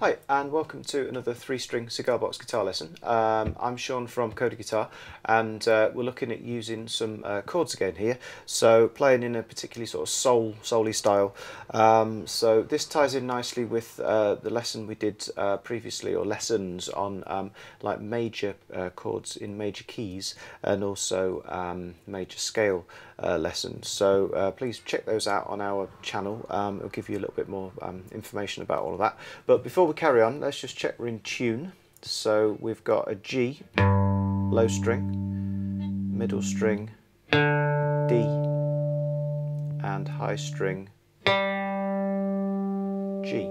Hi, and welcome to another three string cigar box guitar lesson. Um, I'm Sean from Coda Guitar, and uh, we're looking at using some uh, chords again here. So, playing in a particularly sort of soul, souly style. Um, so, this ties in nicely with uh, the lesson we did uh, previously, or lessons on um, like major uh, chords in major keys and also um, major scale lessons. So, please check those out on our channel. Um, it'll give you a little bit more um, information about all of that. But before we carry on, let's just check we're in tune. So we've got a G, low string, middle string, D, and high string, G.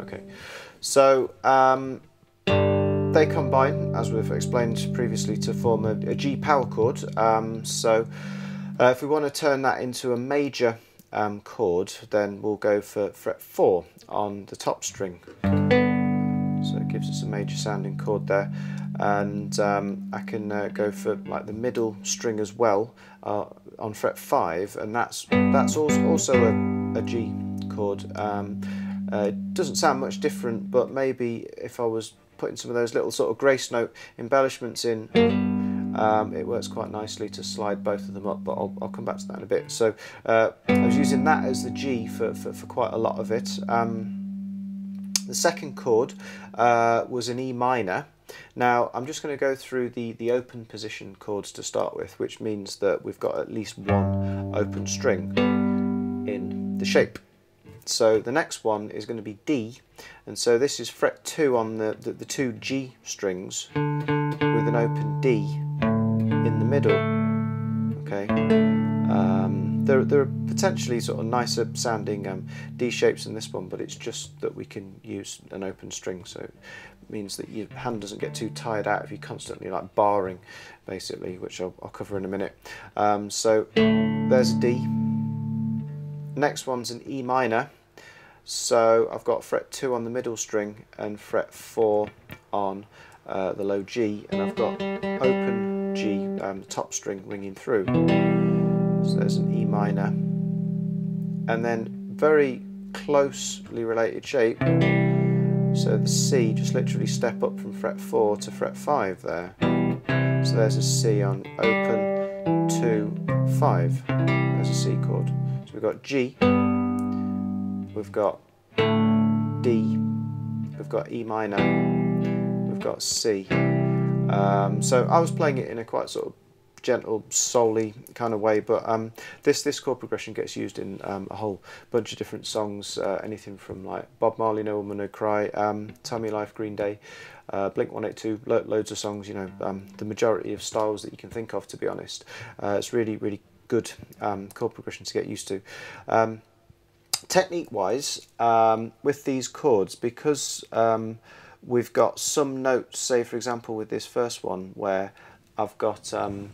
Okay, so um, they combine, as we've explained previously, to form a, a G power chord. Um, so uh, if we want to turn that into a major um, chord, then we'll go for fret 4 on the top string. So it gives us a major sounding chord there. And um, I can uh, go for like the middle string as well uh, on fret 5, and that's that's also a, a G chord. Um, uh, it doesn't sound much different, but maybe if I was putting some of those little sort of grace note embellishments in, um, it works quite nicely to slide both of them up, but I'll, I'll come back to that in a bit. So uh, I was using that as the G for, for, for quite a lot of it. Um, the second chord uh, was an E minor. Now I'm just going to go through the, the open position chords to start with, which means that we've got at least one open string in the shape. So the next one is going to be D, and so this is fret 2 on the, the, the two G strings with an open D in the middle. Okay, um, there, there are potentially sort of nicer sounding um, D shapes in this one, but it's just that we can use an open string, so it means that your hand doesn't get too tired out if you're constantly like barring, basically, which I'll, I'll cover in a minute. Um, so there's a D. Next one's an E minor. So I've got fret 2 on the middle string and fret 4 on uh, the low G, and I've got open G um, top string ringing through. So there's an E minor. And then very closely related shape. So the C, just literally step up from fret 4 to fret 5 there. So there's a C on open, 2, 5. There's a C chord. We've got G, we've got D, we've got E minor, we've got C. Um, so I was playing it in a quite sort of gentle, souly kind of way, but um, this this chord progression gets used in um, a whole bunch of different songs. Uh, anything from like Bob Marley, No Woman No Cry, um, Time Life, Green Day, uh, Blink One Eight Two, lo loads of songs. You know, um, the majority of styles that you can think of. To be honest, uh, it's really really good um, chord progression to get used to. Um, technique wise, with these chords, because we've got some notes, say for example with this first one, where I've got um,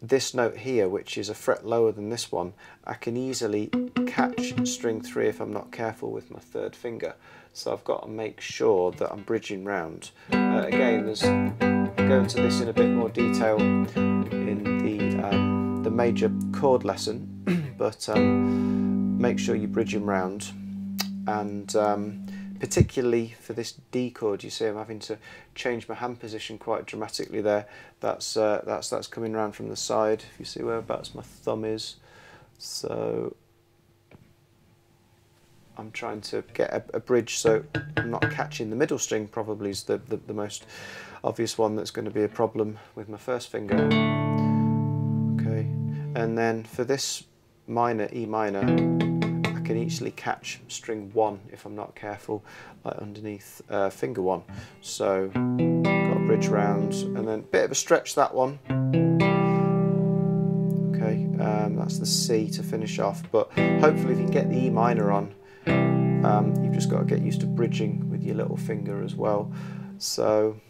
this note here, which is a fret lower than this one, I can easily catch string 3 if I'm not careful with my third finger. So I've got to make sure that I'm bridging round. Uh, again, there's go into this in a bit more detail in um, the major chord lesson, but um, make sure you're bridging round. And um, particularly for this D chord, you see I'm having to change my hand position quite dramatically there. That's uh, that's that's coming around from the side. If you see whereabouts my thumb is, so I'm trying to get a, a, bridge so I'm not catching the middle string. Probably is the, the the most obvious one that's going to be a problem with my first finger. Okay, and then for this minor E minor I can easily catch string one if I'm not careful, like underneath uh, finger one. So got a bridge round and then a bit of a stretch that one. Okay, um, that's the C to finish off, but hopefully if you can get the E minor on, um, you've just got to get used to bridging with your little finger as well. So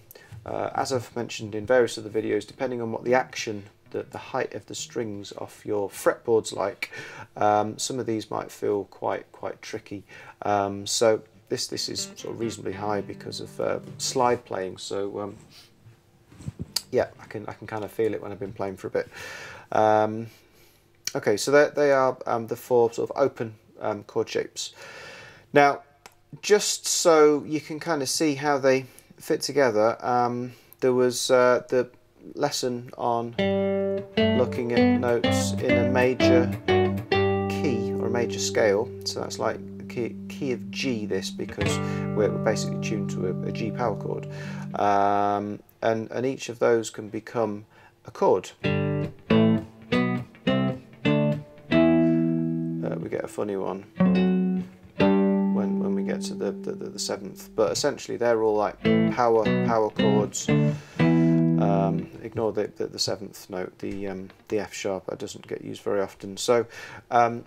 uh, as I've mentioned in various other videos, depending on what the action the, the height of the strings off your fretboards like. Um, some of these might feel quite quite tricky. Um, so this this is sort of reasonably high because of uh, slide playing. So um, yeah, I can I can kind of feel it when I've been playing for a bit. Um, okay, so they they are um, the four sort of open chord shapes. Now, just so you can kind of see how they fit together, there was uh, the lesson on looking at notes in a major key or a major scale. So that's like key, key of G this because we're basically tuned to a, a G power chord. Um, and, and each of those can become a chord. Uh, we get a funny one when, when we get to the, the, the, seventh. But essentially they're all like power, power chords. Um, ignore the, the, the, seventh note, the, um, the F sharp, that doesn't get used very often. So um,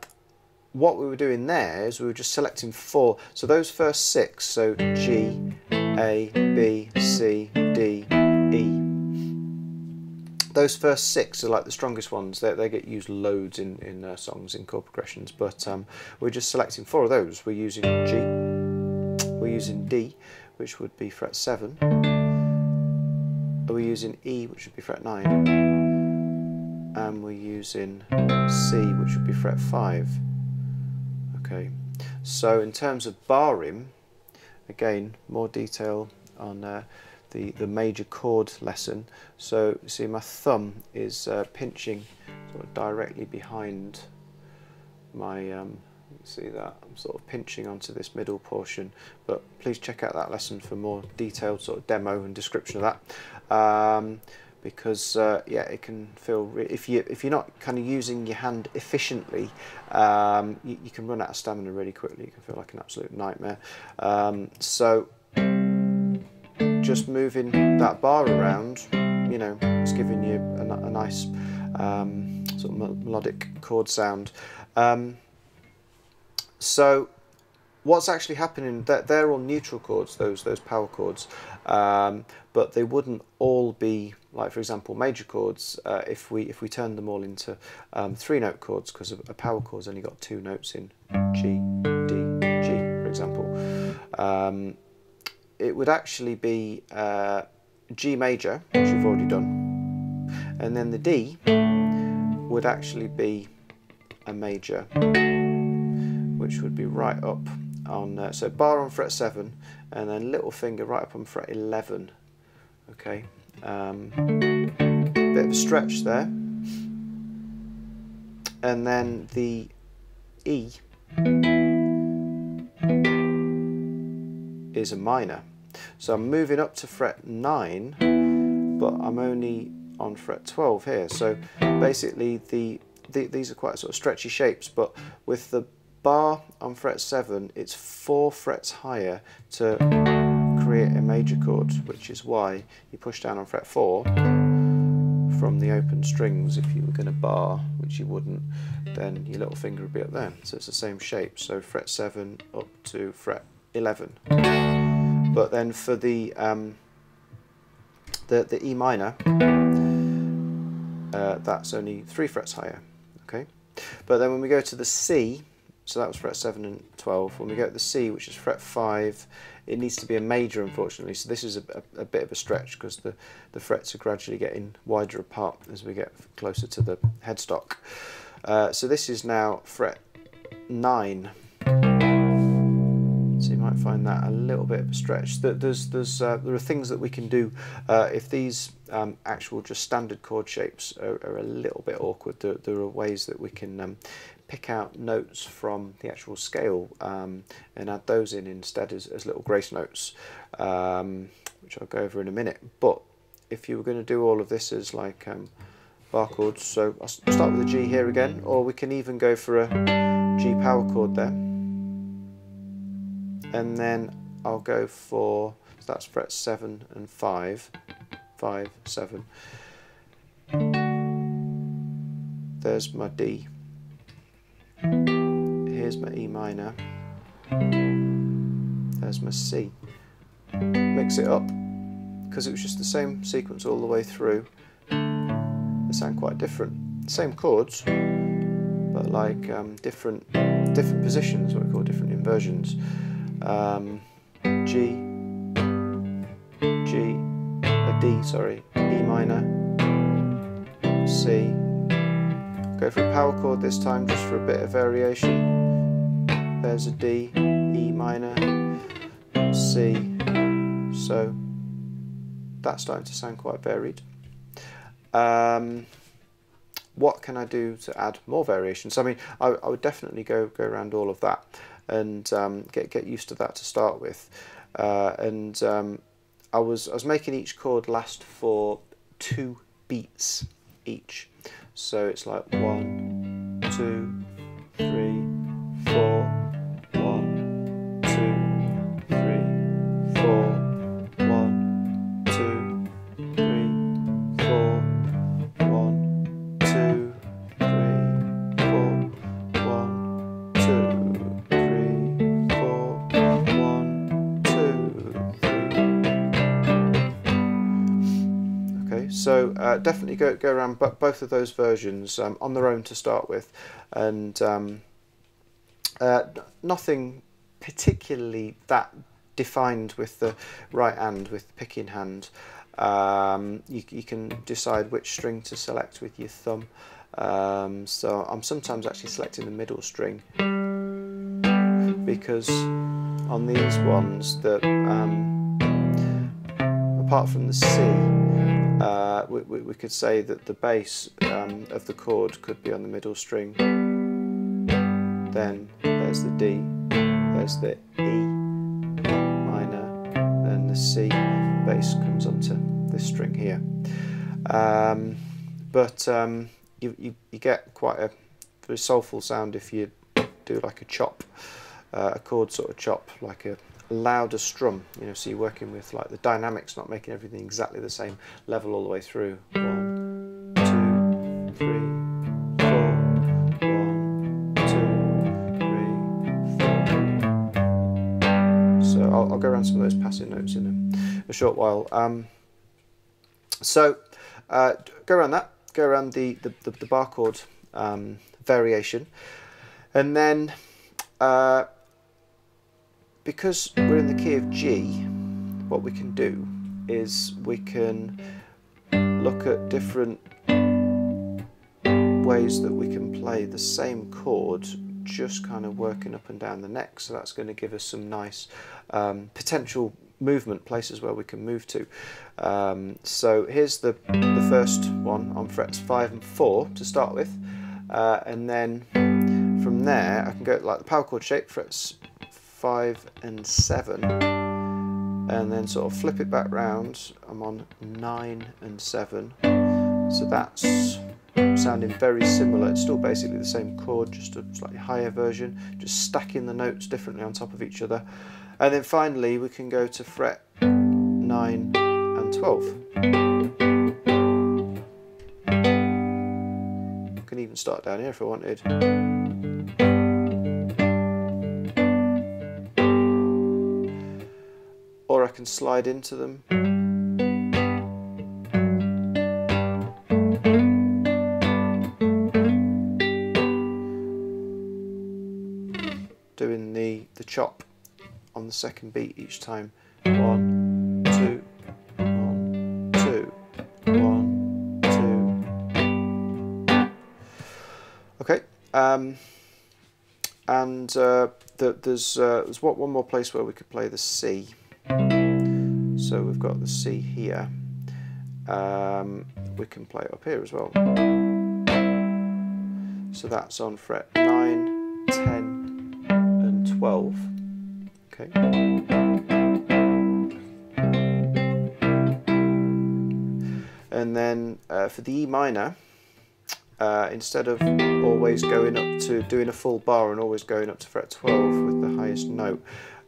what we were doing there is we were just selecting four. So those first six, so G, A, B, C, D, E. Those first six are like the strongest ones. They, they get used loads in, in uh, songs, in chord progressions, but um, we're just selecting four of those. We're using G, we're using D, which would be fret 7, we're using E, which would be fret 9, and we're using C, which would be fret 5. Okay, so in terms of barring, again, more detail on uh, the, the major chord lesson. So see my thumb is uh, pinching sort of directly behind my, um, see that, I'm sort of pinching onto this middle portion, but please check out that lesson for more detailed sort of demo and description of that. Um, because uh, yeah, it can feel if you if you're not kind of using your hand efficiently, um, you, you, can run out of stamina really quickly. You can feel like an absolute nightmare. Um, so just moving that bar around, you know, it's giving you a, a nice um, sort of melodic chord sound. Um, so what's actually happening, they're, they're all neutral chords, those, those power chords, um, but they wouldn't all be, like for example, major chords uh, if, we, if we turned them all into um, three note chords because a power chord's only got two notes in G, D, G, for example. Um, it would actually be uh, G major, which we've already done, and then the D would actually be a major, which would be right up on, uh, so bar on fret 7, and then little finger right up on fret 11, okay, um, bit of a stretch there, and then the E is a minor. So I'm moving up to fret 9, but I'm only on fret 12 here. So basically the, the these are quite sort of stretchy shapes, but with the bar on fret 7, it's four frets higher to create a major chord, which is why you push down on fret 4 from the open strings if you were going to bar, which you wouldn't, then your little finger would be up there. So it's the same shape. So fret 7 up to fret 11 but then for the um, the, the E minor, uh, that's only three frets higher. Okay, but then when we go to the C, so that was fret 7 and 12. When we go to the C, which is fret 5, it needs to be a major, unfortunately. So this is a, a, a bit of a stretch because the, the frets are gradually getting wider apart as we get closer to the headstock. Uh, so this is now fret 9 so you might find that a little bit of a stretch. There's, there's, uh, there are things that we can do uh, if these um, actual just standard chord shapes are, are, a little bit awkward. There, there are ways that we can um, pick out notes from the actual scale um, and add those in instead as, as little grace notes, um, which I'll go over in a minute. But if you were going to do all of this as like um, bar chords, so I'll start with a G here again, or we can even go for a G power chord there. And then I'll go for so that's fret 7 and 5 5 7 there's my D here's my E minor. There's my C. Mix it up because it was just the same sequence all the way through. They sound quite different. Same chords but like um, different different positions what we call different inversions. Um, G, G, a D, sorry, E minor, C. Go for a power chord this time just for a bit of variation. There's a D, E minor, C. So that's starting to sound quite varied. Um, what can I do to add more variations? I mean, I, I would definitely go go around all of that and um, get get used to that to start with. Uh, and um, I was I was making each chord last for two beats each. So it's like one, two, three, uh, definitely go go around bo- both of those versions um, on their own to start with, and um, uh, nothing particularly that defined with the right hand with the picking hand. Um, you, you can decide which string to select with your thumb. Um, so I'm sometimes actually selecting the middle string because on these ones that um, apart from the C, uh, we, we, we could say that the bass um, of the chord could be on the middle string. Then there's the D, there's the E minor, and the C bass comes onto this string here. Um, but um, you, you, you get quite a very soulful sound if you do like a chop, uh, a chord sort of chop, like a louder strum. You know, so you're working with like the dynamics, not making everything exactly the same level all the way through. One, two, three, I'll, I'll go around some of those passing notes in a, a short while. Um, so uh, go around that, go around the, the, the, the bar chord um, variation, and then uh, because we're in the key of G, what we can do is we can look at different ways that we can play the same chord just kind of working up and down the neck. So that's going to give us some nice um, potential movement places where we can move to. Um, so here's the the first one on frets 5 and 4 to start with. Uh, and then from there I can go like the power chord shape frets 5 and 7 and then sort of flip it back round I'm on 9 and 7 so that's sounding very similar. It's still basically the same chord just a slightly higher version just stacking the notes differently on top of each other. And then finally we can go to fret 9 and 12 I can even start down here if I wanted can slide into them doing the, the chop on the second beat each time. One, two, one, two, one, two. Okay, um, and uh, the, there's uh, there's what one more place where we could play the C. So we've got the C here. Um, we can play it up here as well. So that's on fret 9, 10, and 12. Okay. And then uh, for the E minor, uh, instead of always going up to doing a full bar and always going up to fret 12 with the highest note,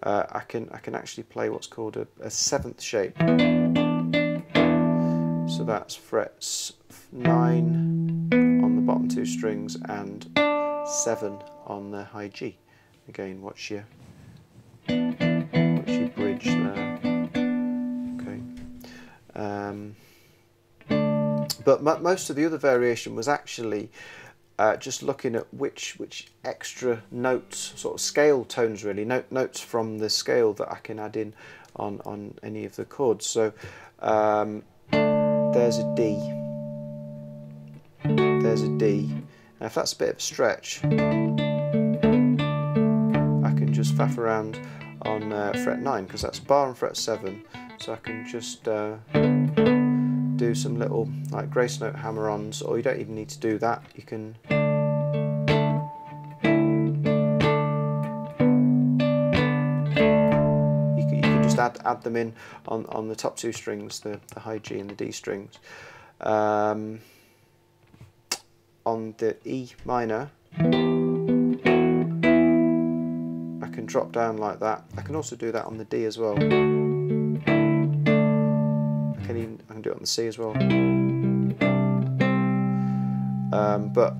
uh, I can I can actually play what's called a, a seventh shape. So that's frets 9 on the bottom two strings and 7 on the high G. Again, watch your, watch your bridge there. Okay. Um, but most of the other variation was actually uh, just looking at which which extra notes, sort of scale tones really, note, notes from the scale that I can add in on, on any of the chords. So um, there's a D, there's a D. Now if that's a bit of a stretch, I can just faff around on uh, fret 9 because that's bar on fret 7 so I can just uh, do some little like grace note hammer-ons or you don't even need to do that you can you can, you can just add, add them in on, on the top two strings the, the high G and the D strings um, on the E minor I can drop down like that. I can also do that on the D as well. I can even I can do it on the C as well. Um, but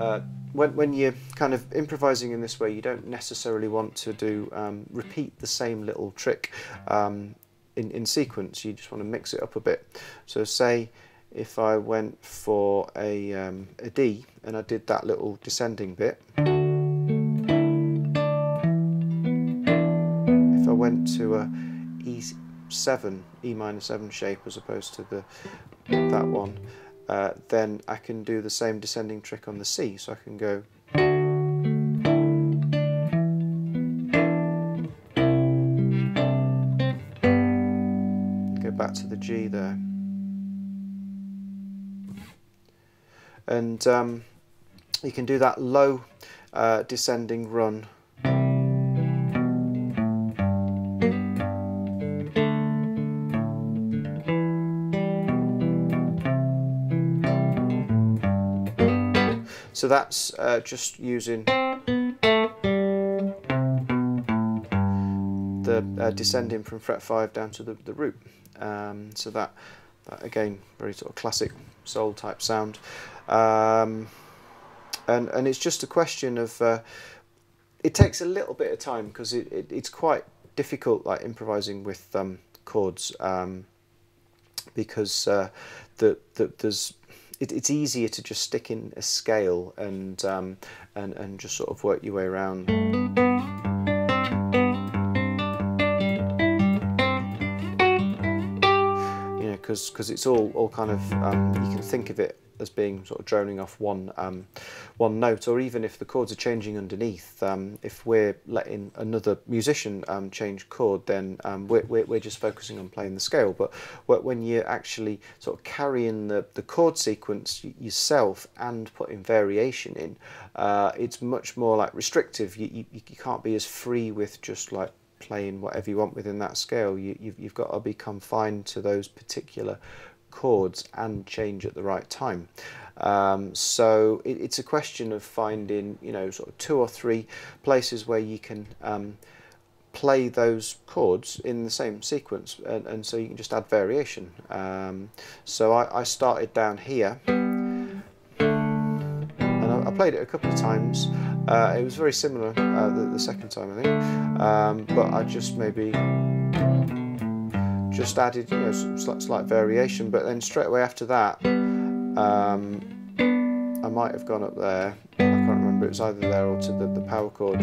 uh, when when you're kind of improvising in this way, you don't necessarily want to do um, repeat the same little trick um, in in sequence. You just want to mix it up a bit. So say if I went for a, um, a D and I did that little descending bit. If I went to a E7, E minor 7 shape as opposed to the that one, uh, then I can do the same descending trick on the C. So I can go go back to the G there. And um, you can do that low uh, descending run So that's uh, just using the uh, descending from fret 5 down to the, the root. Um, so that, that, again, very sort of classic soul type sound. Um, and, and it's just a question of, uh, it takes a little bit of time because it, it, it's quite difficult like improvising with um, chords um, because uh, the, the, there's it, it's easier to just stick in a scale and um, and and just sort of work your way around. You know, because it's all all kind of um, you can think of it as being sort of droning off one um, one note, or even if the chords are changing underneath, um, if we're letting another musician um, change chord, then um, we're, we're, we're, just focusing on playing the scale. But when you're actually sort of carrying the, the chord sequence yourself and putting variation in, uh, it's much more like restrictive. You, you, you can't be as free with just like playing whatever you want within that scale. You, you've got to be confined to those particular chords and change at the right time. Um, so it, it's a question of finding, you know, sort of two or three places where you can um, play those chords in the same sequence, and, and so you can just add variation. Um, so I, I, started down here, and I, I, played it a couple of times. Uh, it was very similar uh, the, the, second time, I think, um, but I just maybe just added you know some slight, slight variation but then straight away after that um, I might have gone up there. I can't remember. It was either there or to the, the power chord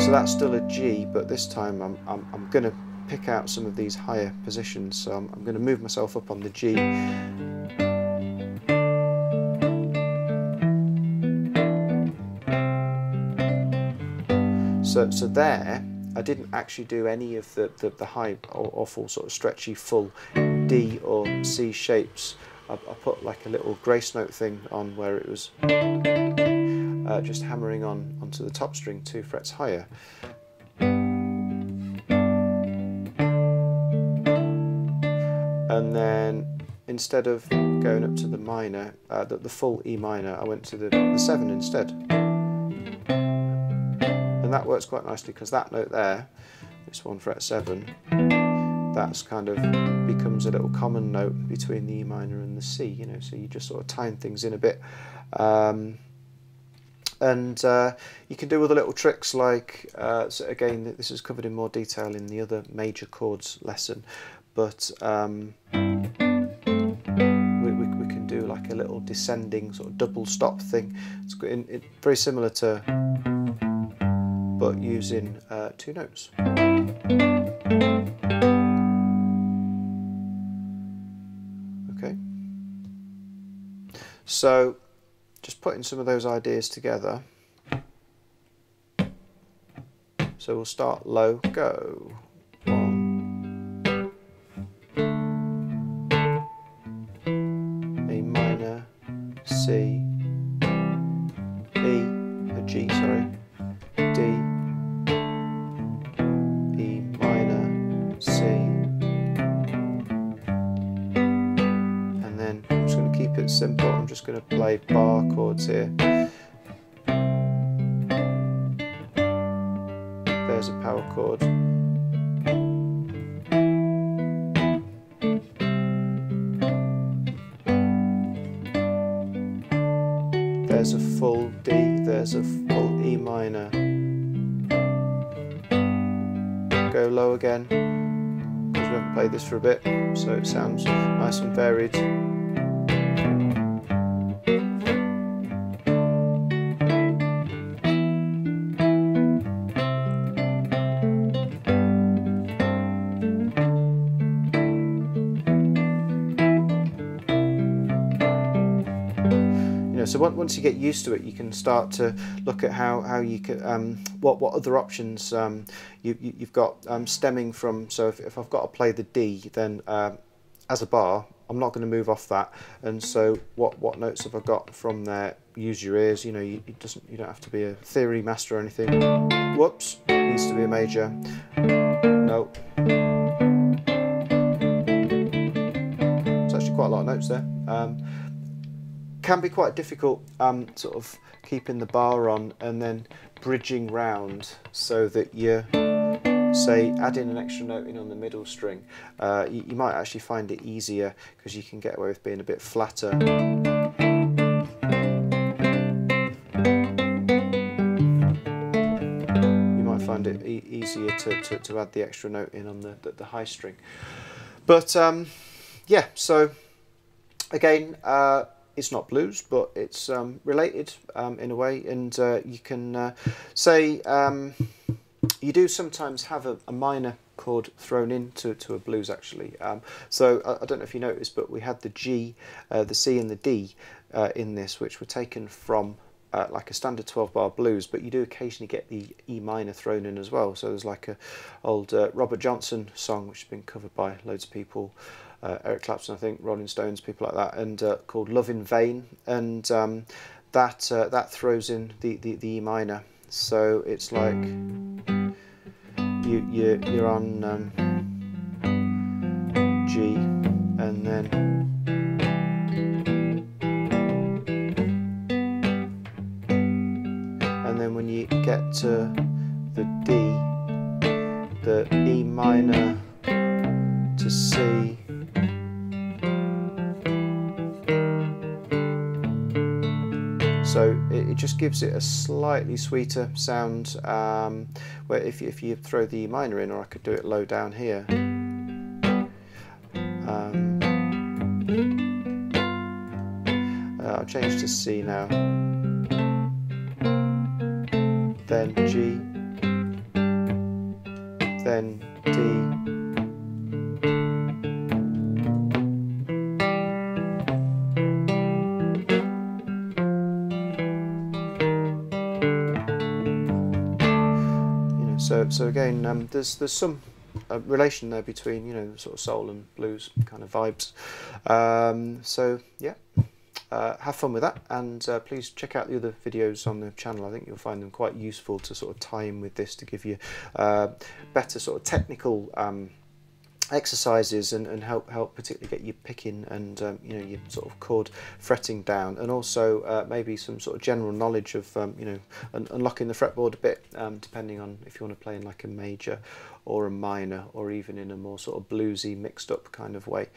so that's still a G but this time I'm, I'm, I'm going to pick out some of these higher positions. So I'm, I'm going to move myself up on the G. So, so there I didn't actually do any of the, the, the high or awful sort of stretchy full D or C shapes. I, I, put like a little grace note thing on where it was uh, just hammering on onto the top string two frets higher. And then instead of going up to the minor, uh, the, the full E minor, I went to the, the 7 instead that works quite nicely because that note there, this one fret 7, that's kind of becomes a little common note between the E minor and the C, you know, so you just sort of time things in a bit. Um, and uh, you can do other little tricks like, uh, so again, this is covered in more detail in the other major chords lesson, but um, we, we, we, can do like a little descending sort of double stop thing. It's in, very similar to but using uh, two notes. Okay. So just putting some of those ideas together. So we'll start low, go. There's a full D, there's a full E minor. Go low again, because we haven't played this for a bit, so it sounds nice and varied. Once you get used to it, you can start to look at how, how you can, um, what, what other options um, you, you, have got um, stemming from, so if, if I've got to play the D, then uh, as a bar, I'm not going to move off that. And so what, what notes have I got from there? Use your ears, you know, you, it doesn't, you don't have to be a theory master or anything. Whoops, needs to be a major. No. It's actually quite a lot of notes there. Um, can be quite difficult um, sort of keeping the bar on and then bridging round so that you say adding an extra note in on the middle string. Uh, you, you, might actually find it easier because you can get away with being a bit flatter. You might find it e easier to, to, to, add the extra note in on the, the, the high string. But um, yeah so again uh, it's not blues, but it's um, related um, in a way. And uh, you can uh, say um, you do sometimes have a, a, minor chord thrown into to a blues actually. Um, so I, I, don't know if you noticed, but we had the G, uh, the C, and the D uh, in this, which were taken from. Uh, like a standard 12 bar blues, but you do occasionally get the E minor thrown in as well. So there's like a old uh, Robert Johnson song which has been covered by loads of people uh, Eric Clapton, I think, Rolling Stones, people like that, and uh, called Love in Vain, and um, that uh, that throws in the, the, the, E minor. So it's like you you you're on um, G, and then. And then when you get to the D, the E minor to C, so it, it, just gives it a slightly sweeter sound um, where if, if you throw the minor in or I could do it low down here. Um, uh, I'll change to C now. Then G So, so again, um, there's there's some uh, relation there between you know sort of soul and blues kind of vibes. Um, so yeah, uh, have fun with that, and uh, please check out the other videos on the channel. I think you'll find them quite useful to sort of tie in with this to give you uh, better sort of technical. Um, exercises and, and help help particularly get you picking and um, you know your sort of chord fretting down. And also uh, maybe some sort of general knowledge of um, you know un unlocking the fretboard a bit um, depending on if you want to play in like a major or a minor or even in a more sort of bluesy mixed up kind of way.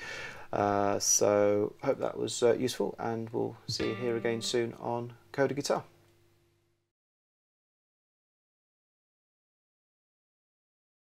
Uh, so hope that was uh, useful and we'll see you here again soon on Coda Guitar